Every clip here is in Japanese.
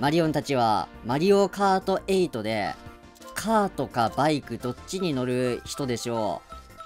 マリオンたちは、マリオカート8で、カートかバイクどっちに乗る人でしょ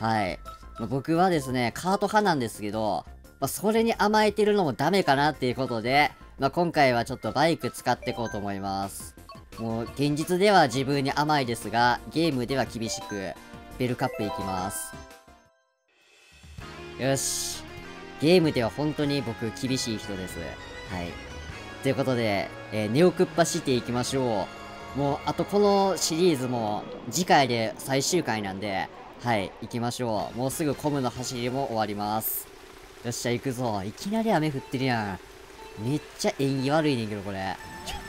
う。はい。ま、僕はですね、カート派なんですけど、まあ、それに甘えてるのもダメかなっていうことで、まあ、今回はちょっとバイク使っていこうと思います。もう、現実では自分に甘いですが、ゲームでは厳しく、ベルカップいきます。よし。ゲームでは本当に僕厳しい人です。はい。ということで、えー、ネオクッパシティ行きましょう。もう、あとこのシリーズも次回で最終回なんで、はい、行きましょう。もうすぐコムの走りも終わります。よっしゃ、行くぞ。いきなり雨降ってるやん。めっちゃ縁起悪いねんけど、これ。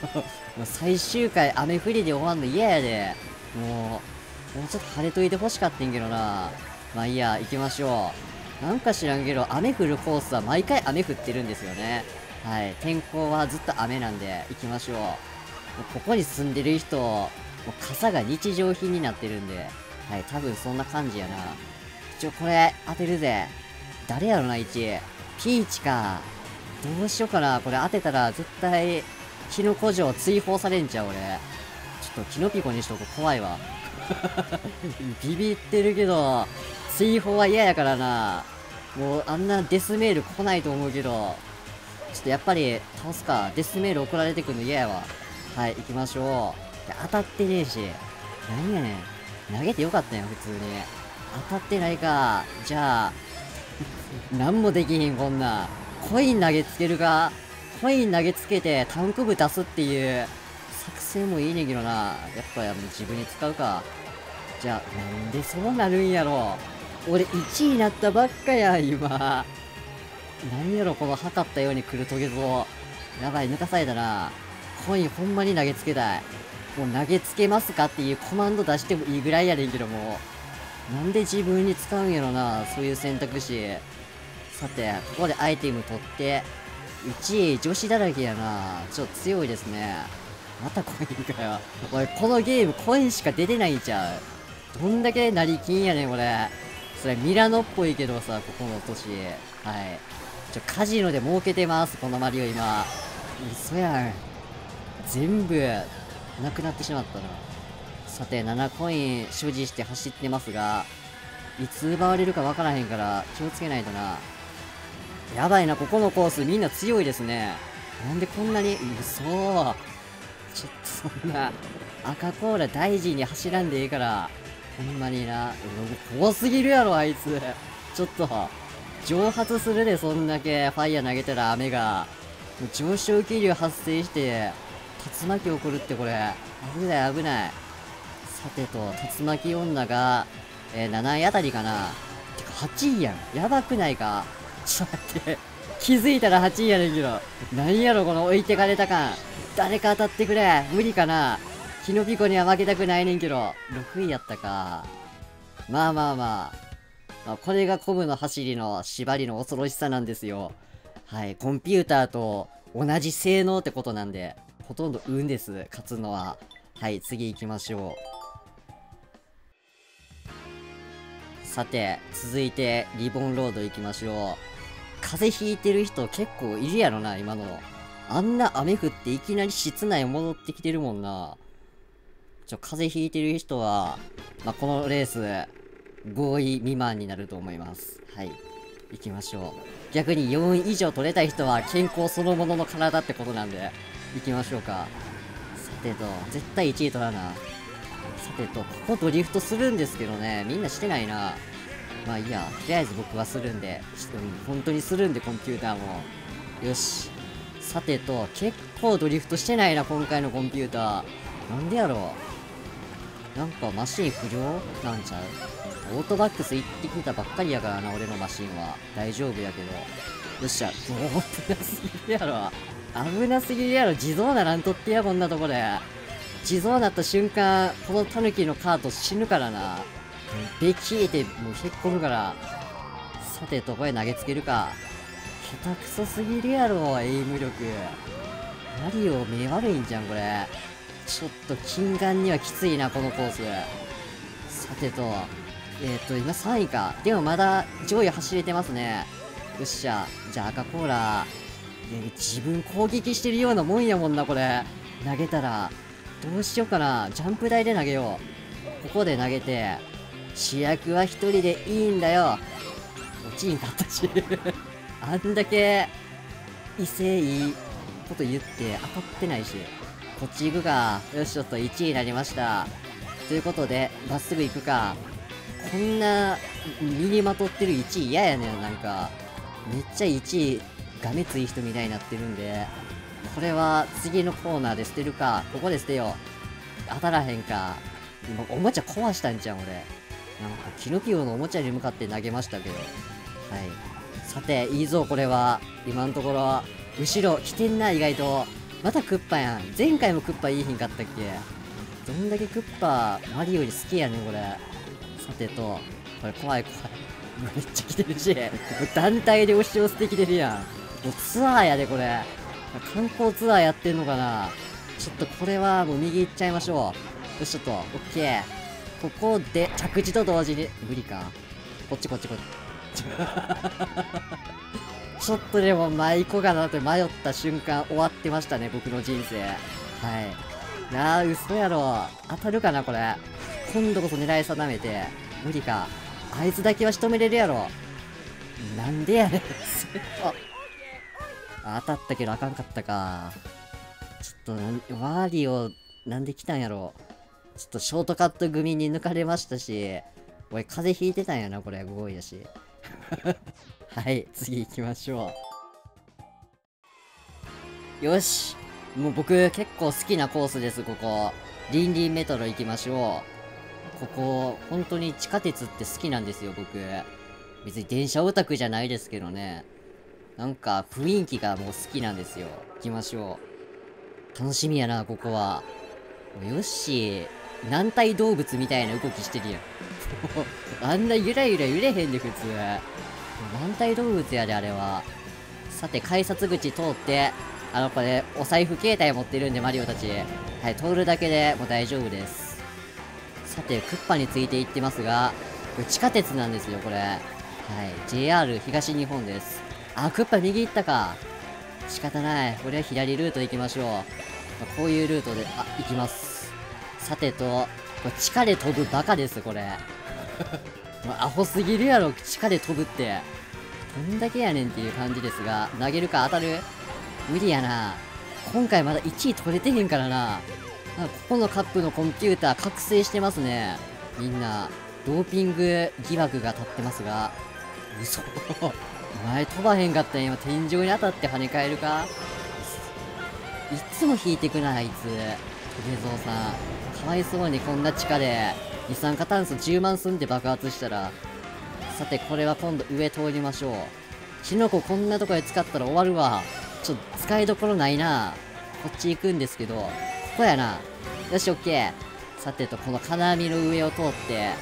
もう最終回雨降りで終わんの嫌やで。もう、もうちょっと晴れといて欲しかったんけどな。まあいいや、行きましょう。なんか知らんけど、雨降るコースは毎回雨降ってるんですよね。はい、天候はずっと雨なんで行きましょう。もうここに住んでる人、もう傘が日常品になってるんで、はい、多分そんな感じやな。一応これ当てるぜ。誰やろな、1。ピーチか。どうしようかな。これ当てたら絶対、キノコ城追放されんちゃう、俺。ちょっとキノピコにしとこ。怖いわ。ビビってるけど、追放は嫌やからな。もうあんなデスメール来ないと思うけど、ちょっとやっぱり倒すか。デスメール送られてくるの嫌やわ。はい、行きましょう。当たってねえし。何やねん。投げてよかったよ、普通に。当たってないか。じゃあ、何もできひん、こんな。コイン投げつけるか。コイン投げつけてタンク部出すっていう作戦もいいねんけどな。やっぱ自分に使うか。じゃあ、なんでそうなるんやろ。俺1位になったばっかや、今。何やろ、この測ったように来るトゲゾウやばい、抜かされたな。コインほんまに投げつけたい。もう投げつけますかっていうコマンド出してもいいぐらいやねんけども。なんで自分に使うんやろな、そういう選択肢。さて、ここでアイテム取って、1位女子だらけやな。ちょっと強いですね。またコインかよ。おい、このゲームコインしか出てないんちゃう。どんだけ成金やねん、これ。それミラノっぽいけどさ、ここの都市。はい。ちょ、カジノで儲けてます、このマリオ今。嘘やん。全部、なくなってしまったな。さて、7コイン所持して走ってますが、いつ奪われるかわからへんから気をつけないとな。やばいな、ここのコースみんな強いですね。なんでこんなに、嘘。ちょっとそんな、赤コーラ大事に走らんでいいから、ほんまにな、怖すぎるやろ、あいつ。ちょっと、蒸発するで、そんだけファイヤー投げたら雨が。上昇気流発生して、竜巻起こるってこれ、危ない危ない。さてと、竜巻女が、えー、7位あたりかな。てか、8位やん。やばくないかちょっと待って。気づいたら8位やねんけど。何やろ、この置いてかれた感。誰か当たってくれ。無理かな。キノピコには負けたくないねんけど。6位やったか。まあまあまあ。まあ、これがコブの走りの縛りの恐ろしさなんですよ。はい、コンピューターと同じ性能ってことなんで、ほとんど運です、勝つのは。はい、次行きましょう。さて、続いて、リボンロード行きましょう。風邪ひいてる人結構いるやろな、今の。あんな雨降っていきなり室内戻ってきてるもんな。ちょ、風邪ひいてる人は、まあ、このレース、5位未満になると思います。はい。行きましょう。逆に4位以上取れたい人は健康そのものの体ってことなんで、行きましょうか。さてと、絶対1位取らな。さてと、ここドリフトするんですけどね、みんなしてないな。まあいいや、とりあえず僕はするんで、本当にするんで、コンピューターも。よし。さてと、結構ドリフトしてないな、今回のコンピューター。なんでやろう。なんかマシン不良？なんちゃう？オートバックス行ってきたばっかりやからな、俺のマシンは。大丈夫やけど。よっしゃ。危なすぎるやろ。危なすぎるやろ。地蔵ならんとってや、こんなとこで。地蔵なった瞬間、このタヌキのカート死ぬからな。できーて、もうへっこむから。さて、どこへ投げつけるか。下手くそすぎるやろ、エイム力。マリオ目悪いんじゃん、これ。ちょっと近眼にはきついな、このコース。さてと、えっ、ー、と、今3位か。でもまだ上位走れてますね。よっしゃ。じゃあ赤コーラ。自分攻撃してるようなもんやもんな、これ。投げたら、どうしようかな。ジャンプ台で投げよう。ここで投げて、主役は一人でいいんだよ。落ちんかったし。あんだけ、威勢いいこと言って当たってないし。こっち行くか。よし、ちょっと1位になりました。ということで、まっすぐ行くか。こんな、身にまとってる1位嫌やねん、なんか。めっちゃ1位、がめつい人みたいになってるんで、これは次のコーナーで捨てるか。ここで捨てよう。当たらへんか。今、おもちゃ壊したんじゃん、俺。なんか、キノピオのおもちゃに向かって投げましたけど。はい。さて、いいぞ、これは。今のところ、後ろ、来てんな、意外と。またクッパやん。前回もクッパいいひんかったっけ？どんだけクッパ、マリオより好きやねん、これ。さてと、これ怖い怖い。めっちゃ来てるし、団体で押し寄せてきてるやん。もうツアーやで、これ。観光ツアーやってんのかなちょっとこれはもう右行っちゃいましょう。よし、ちょっと、オッケー。ここで着地と同時に、無理か。こっちこっちこっち。ちょっとでも前行こうかなって迷った瞬間終わってましたね、僕の人生。はい。なあ、嘘やろ。当たるかな、これ。今度こそ狙い定めて。無理か。あいつだけは仕留めれるやろ。なんでやねん。当たったけどあかんかったか。ちょっとワーリーを、なんで来たんやろ。ちょっとショートカット組に抜かれましたし、俺風邪ひいてたんやな、これ、5位やし。はい、次行きましょう。よし。もう僕結構好きなコースです、ここ。リンリンメトロ行きましょう。ここ、本当に地下鉄って好きなんですよ、僕。別に電車オタクじゃないですけどね。なんか雰囲気がもう好きなんですよ。行きましょう。楽しみやな、ここは。よっしー、軟体動物みたいな動きしてるやん。あんなゆらゆら揺れへんで、普通。軟体動物やで、あれは。さて、改札口通って、あの、これ、お財布携帯持ってるんで、マリオたち。はい、通るだけでもう大丈夫です。さて、クッパについていってますが、これ地下鉄なんですよ、これ。はい、JR 東日本です。あ、クッパ右行ったか。仕方ない。これは左ルート行きましょう。まあ、こういうルートで、あ、行きます。さてと、これ地下で飛ぶバカです、これ。もうアホすぎるやろ、地下で飛ぶって。どんだけやねんっていう感じですが、投げるか当たる？無理やな。今回まだ1位取れてへんからな。ここのカップのコンピューター覚醒してますね。みんな、ドーピング疑惑が立ってますが、嘘。お前飛ばへんかったん今天井に当たって跳ね返るか。いつも引いてくなあいつ。トゲゾウさん。かわいそうにこんな地下で二酸化炭素10万済んで爆発したら。さてこれは今度上通りましょう。キノコこんなとこで使ったら終わるわ。ちょっと使いどころないな。こっち行くんですけど。こやなよしオッケーさてとこの金網の上を通って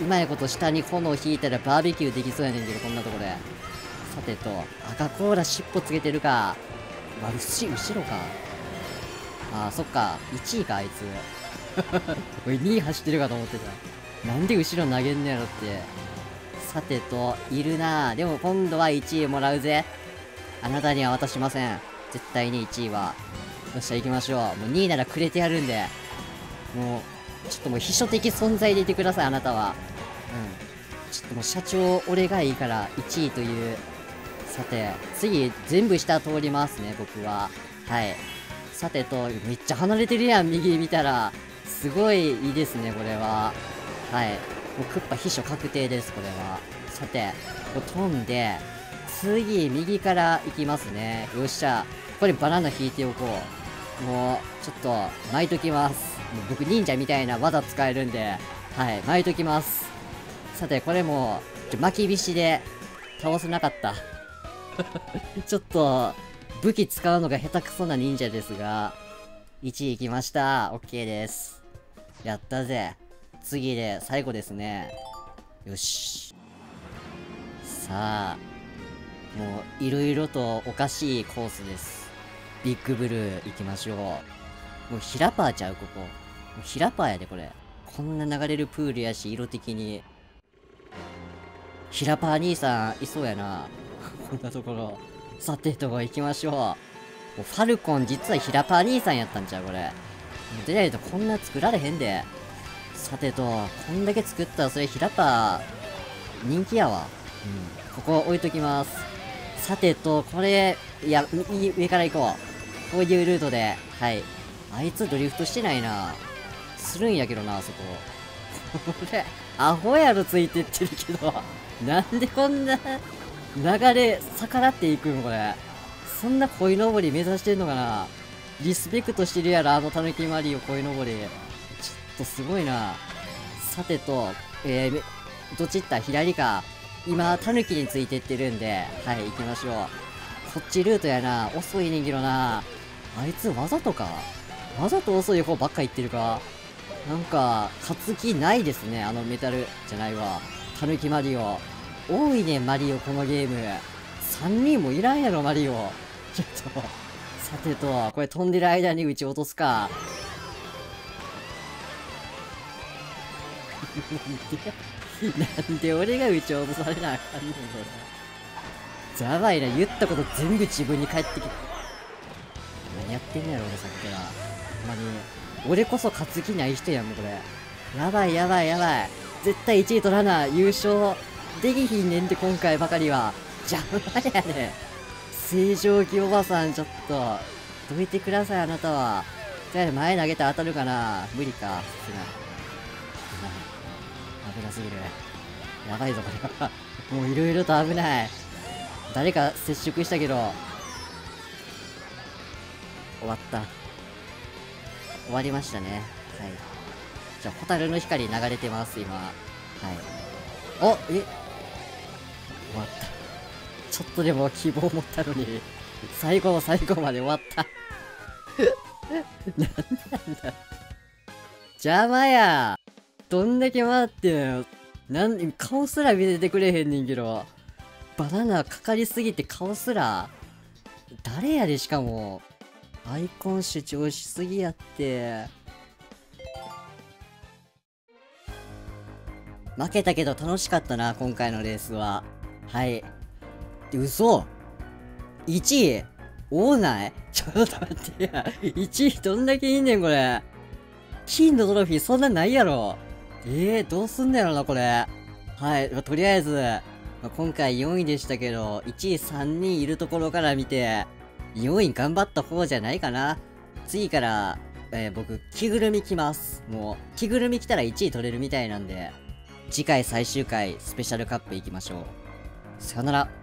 うまいこと下に炎を引いたらバーベキューできそうやねんけどこんなとこでさてと、赤コーラ尻尾つけてるか。まあ、後後ろか。ああ、そっか。1位か、あいつ。俺2位走ってるかと思ってた。なんで後ろ投げんのやろって。さてと、いるなでも今度は1位もらうぜ。あなたには渡しません。絶対に1位は。よっしゃ、行きましょう。もう2位ならくれてやるんで。もう、ちょっともう秘書的存在でいてください、あなたは。うん。ちょっともう社長、俺がいいから1位というさて、次、全部下通りますね、僕は。はい。さてと、めっちゃ離れてるやん、右見たら。すごいいいですね、これは。はい。もうクッパ秘書確定です、これは。さて、こ飛んで、次、右から行きますね。よっしゃ。これバナナ引いておこう。もう、ちょっと、巻いときます。もう僕忍者みたいな技使えるんで、はい、巻いときます。さて、これも、巻きびしで倒せなかった。ちょっと、武器使うのが下手くそな忍者ですが、1位行きました。OK です。やったぜ。次で最後ですね。よし。さあ、もう、いろいろとおかしいコースです。ビッグブルー行きましょう。もう、ヒラパーちゃう、ここ。もうヒラパーやで、これ。こんな流れるプールやし、色的に。ヒラパー兄さん、いそうやな。こんなところ。さてと行きましょうファルコン実はヒラパー兄さんやったんちゃうこれ。出ないとこんな作られへんで。さてと、こんだけ作ったらそれヒラパー、人気やわ。うん。ここ置いときます。さてと、これ、いや、上から行こう。こういうルートで、はい。あいつドリフトしてないな。するんやけどな、あそこ。これ、アホやろついてってるけど、なんでこんな、流れ、逆らっていくんこれ。そんな鯉のぼり目指してんのかなリスペクトしてるやろ、あのタヌキマリオ鯉のぼり。ちょっとすごいな。さてと、えー、どっち行った？左か。今、タヌキについてってるんで、はい、行きましょう。こっちルートやな。遅いねんけどな。あいつわざとか？わざと遅い方ばっか行ってるか？なんか、勝つ気ないですね、あのメタルじゃないわ。タヌキマリオ。多いね、マリオ、このゲーム。3人もいらんやろ、マリオ。ちょっと、さてと、これ飛んでる間に撃ち落とすか。なんで俺が撃ち落とされなあかんねん、これ。やばいな、言ったこと全部自分に返ってきて。やってんのやろ、俺さっきから。ほんまに。俺こそ勝つ気ない人やん、もうこれ。やばいやばいやばい。絶対1位取らな、優勝できひんねんって今回ばかりは。邪魔やね正常期おばさん、ちょっと、どいてください、あなたは。とりあえず前投げて当たるかな無理か。さすが。危なすぎる。やばいぞ、これは。もういろいろと危ない。誰か接触したけど。終わった。終わりましたね。はい。じゃあ、ホタルの光流れてます、今。はい。おえ？終わった。ちょっとでも希望持ったのに、最後の最後まで終わった。なんなんだ。邪魔や。どんだけ回ってんのなん、顔すら見せてくれへんねんけど。バナナかかりすぎて顔すら。誰やで、しかも。アイコン主張しすぎやって。負けたけど楽しかったな、今回のレースは。はい。嘘 ?1 位多ないちょっと待ってや。1位どんだけいんねん、これ。金のトロフィーそんなないやろ。ええー、どうすんだやろな、これ。はい。まあ、とりあえず、まあ、今回4位でしたけど、1位3人いるところから見て、4位頑張った方じゃないかな。次から、えー、僕、着ぐるみ着ます。もう、着ぐるみ着たら1位取れるみたいなんで、次回最終回、スペシャルカップ行きましょう。さよなら。